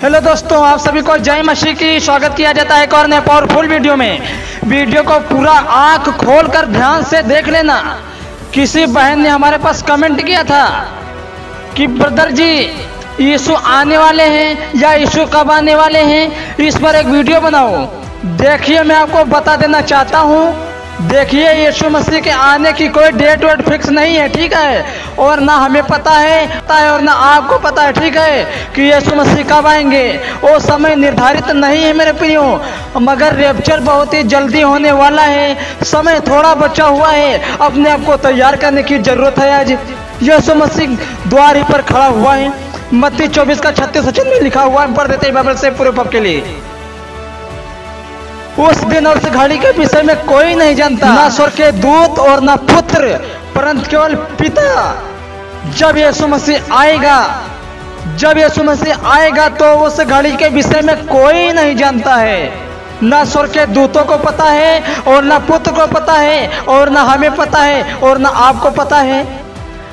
Hello दोस्तों, आप सभी को जय मसीह की स्वागत किया जाता है एक और नए पावरफुल वीडियो में। वीडियो को पूरा आँख खोल कर ध्यान से देख लेना। किसी बहन ने हमारे पास कमेंट किया था कि ब्रदर जी, यीशु आने वाले हैं या यीशु कब आने वाले हैं? इस पर एक वीडियो बनाओ। देखिए, मैं आपको बता देना चाहता हूँ देखिए यीशु मसीह के आने की कोई डेट वेट फिक्स नहीं है, ठीक है? और ना हमें पता है पता है और ना आपको पता है, ठीक है? कि यीशु मसीह कब आएँगे? वो समय निर्धारित नहीं है मेरे प्रियो, मगर रेप्चर बहुत ही जल्दी होने वाला है। समय थोड़ा बचा हुआ है, अपने आप को तैयार करने की ज़रूरत है आज। यीशु मसीह द्वार पर खड़ा हुआ है। मत्ती चौबीस का छत्तीस वचन में लिखा हुआ है, पढ़ देते हैं बाइबल से पूरे पब के लिए। उस दिन और उस घड़ी के विषय में कोई नहीं जानता। ना स्वर के दूत और ना पुत्र परंतु केवल पिता। जब यीशु मसीह आएगा जब यीशु मसीह आएगा तो उस घड़ी के विषय में कोई नहीं जानता है। ना स्वर के दूतों को पता है और ना पुत्र को पता है और ना हमें पता है और ना आपको पता है।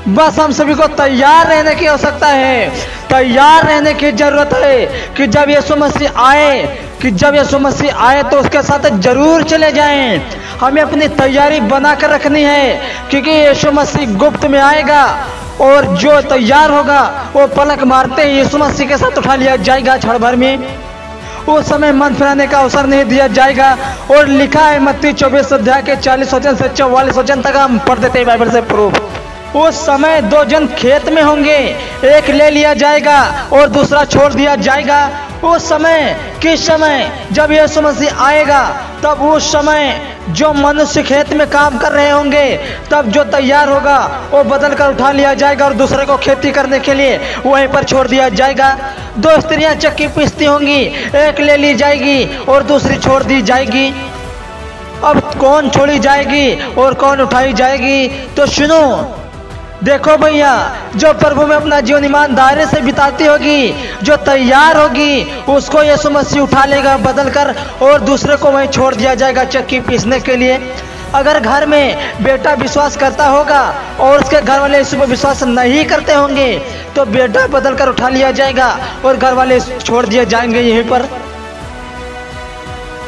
बस हम सभी को तैयार रहने की आवश्यकता है। तैयार रहने की ज़रूरत है कि जब यीशु मसीह आए, कि जब यीशु मसीह आए तो उसके साथ ज़रूर चले जाएँ। हमें अपनी तैयारी बना कर रखनी है, क्योंकि यीशु मसीह गुप्त में आएगा और जो तैयार होगा, वो पलक मारते ही यीशु मसीह के साथ उठा लिया जाएगा क्षण भर में। उस समय मन फिराने का अवसर नहीं दिया जाएगा और लिखा है मत्ती चौबीस अध्याय के चालीस वचन से चौवालीस वचन तक हम पढ़ देते हैं बाइबल से प्रूफ। उस समय दो जन खेत में होंगे। एक ले लिया जाएगा और दूसरा छोड़ दिया जाएगा। उस समय, किस समय जब यीशु मसीह आएगा, तब उस समय जो मनुष्य खेत में काम कर रहे होंगे, तब जो तैयार होगा, वो बदल कर उठा लिया जाएगा और दूसरे को खेती करने के लिए वहीं पर छोड़ दिया जाएगा। दो स्त्रियाँ चक्की पीसती होंगी, एक ले ली जाएगी और दूसरी छोड़ दी जाएगी। अब कौन छोड़ी जाएगी और कौन उठाई जाएगी? तो सुनो देखो भैया, जो प्रभु में अपना जीवन ईमानदारी से बिताती होगी, जो तैयार होगी, उसको यीशु मसीह उठा लेगा बदल कर और दूसरे को वहीं छोड़ दिया जाएगा चक्की पीसने के लिए। अगर घर में बेटा विश्वास करता होगा और उसके घर वाले यीशु पर विश्वास नहीं करते होंगे तो बेटा बदल कर उठा लिया जाएगा और घर वाले छोड़ दिए जाएँगे यहीं पर।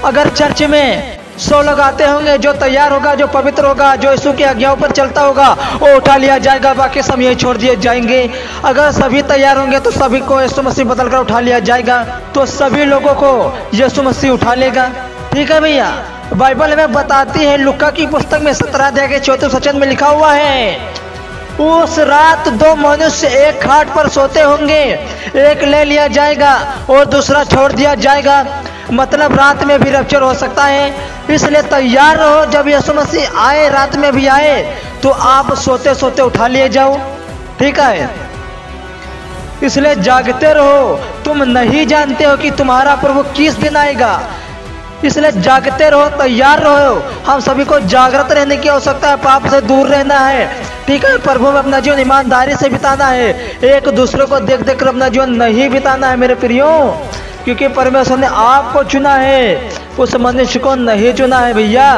अगर चर्च में सौ लोग आते होंगे, जो तैयार होगा, जो पवित्र होगा, जो यीशु की आज्ञाओं पर चलता होगा, वो उठा लिया जाएगा, बाकी सब यही छोड़ दिए जाएँगे। अगर सभी तैयार होंगे तो सभी को यीशु मसीह बदल कर उठा लिया जाएगा तो सभी लोगों को यीशु मसीह उठा लेगा। ठीक है भैया? बाइबल में बताती है लुक्का की पुस्तक में सत्रह अध्याय के चौथे वचन में लिखा हुआ है, उस रात दो मनुष्य एक खाट पर सोते होंगे, एक ले लिया जाएगा और दूसरा छोड़ दिया जाएगा। मतलब रात में भी रप्चर हो सकता है। इसलिए तैयार रहो, जब यीशु मसीह आए, रात में भी आए तो आप सोते सोते उठा लिए जाओ। ठीक है? इसलिए जागते रहो। तुम नहीं जानते हो कि तुम्हारा प्रभु किस दिन आएगा। इसलिए जागते रहो, तैयार रहो। हम सभी को जागृत रहने की आवश्यकता है, पाप से दूर रहना है। ठीक है? प्रभु में अपना जीवन ईमानदारी से बिताना है। एक दूसरे को देख देख कर अपना जीवन नहीं बिताना है, मेरे प्रियो। क्योंकि परमेश्वर ने आपको चुना है। उस मनुष्य को नहीं चुना है भैया।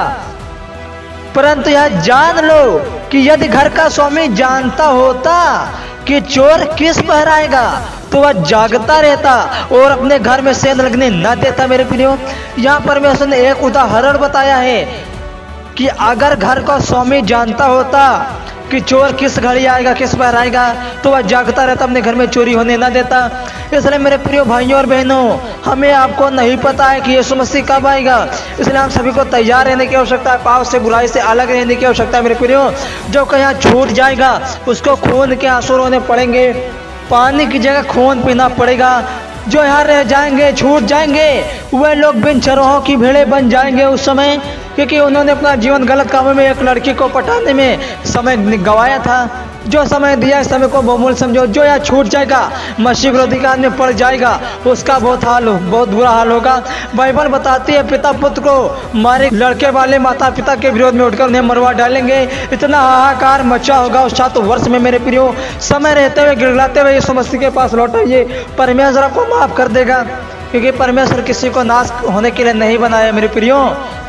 परंतु यह जान लो कि यदि घर का स्वामी जानता होता कि चोर किस पर आएगा तो वह जागता रहता और अपने घर में सेंध लगने न देता। मेरे प्रियो, यहाँ परमेश्वर ने एक उदाहरण बताया है। कि अगर घर का स्वामी जानता होता कि चोर किस घड़ी आएगा, किस बार आएगा तो वह जागता रहता, अपने घर में चोरी होने ना देता। इसलिए मेरे प्रिय भाइयों और बहनों, हमें आपको नहीं पता है कि यीशु मसीह कब आएगा। इसलिए हम सभी को तैयार रहने की आवश्यकता है पाप से बुराई से अलग रहने की आवश्यकता है मेरे प्रियो। जो कहीं छूट जाएगा, उसको खून के आँसू रोने पड़ेंगे, पानी की जगह खून पीना पड़ेगा। जो यहाँ रह जाएँगे, छूट जाएँगे, वे लोग बिन चरोहों की भेड़े बन जाएँगे उस समय, क्योंकि उन्होंने अपना जीवन गलत कामों में एक लड़की को पटाने में समय गवाया था। जो समय दिया इस समय को बहुमूल समझो। जो यहाँ छूट जाएगा, मसीह विरोधी काल में पड़ जाएगा, उसका बहुत हाल हो, बहुत बुरा हाल होगा। बाइबल बताती है, पिता पुत्र को मारे लड़के वाले माता पिता के विरोध में उठकर उन्हें मरवा डालेंगे। इतना हाहाकार मचा होगा उस छात्र वर्ष में, मेरे प्रियो। समय रहते हुए गिड़गड़ाते हुए मसीह के पास लौटाइए। परमेश्वर आपको माफ़ कर देगा, क्योंकि परमेश्वर किसी को नाश होने के लिए नहीं बनाया, मेरे प्रियो।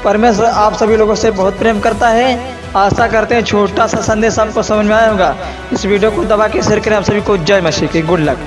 परमेश्वर आप सभी लोगों से बहुत प्रेम करता है। आशा करते हैं छोटा सा संदेश आपको समझ में आया होगा इस वीडियो को दबा के शेयर करें। आप सभी को जय मसीह की। Good luck